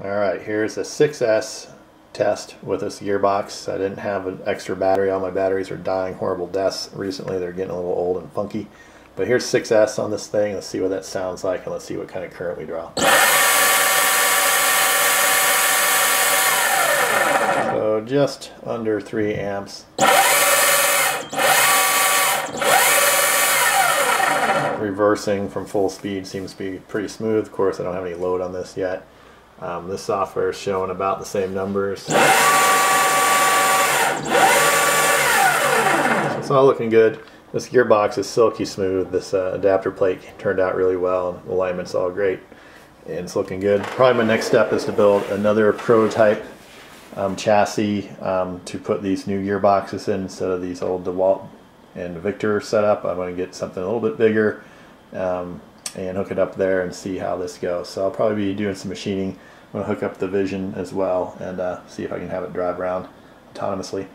Alright, here's a 6S test with this gearbox. I didn't have an extra battery. All my batteries are dying horrible deaths recently. They're getting a little old and funky. But here's 6S on this thing. Let's see what that sounds like and let's see what kind of current we draw. So just under 3 amps. Reversing from full speed seems to be pretty smooth. Of course, I don't have any load on this yet. Um, this software is showing about the same numbers. It's all looking good. This gearbox is silky smooth. This uh, adapter plate turned out really well alignment's all great. And it's looking good. Probably my next step is to build another prototype um, chassis um, to put these new gearboxes in instead of these old DeWalt and Victor setup. I'm going to get something a little bit bigger um, and hook it up there and see how this goes. So I'll probably be doing some machining. I'm going to hook up the Vision as well and uh, see if I can have it drive around autonomously.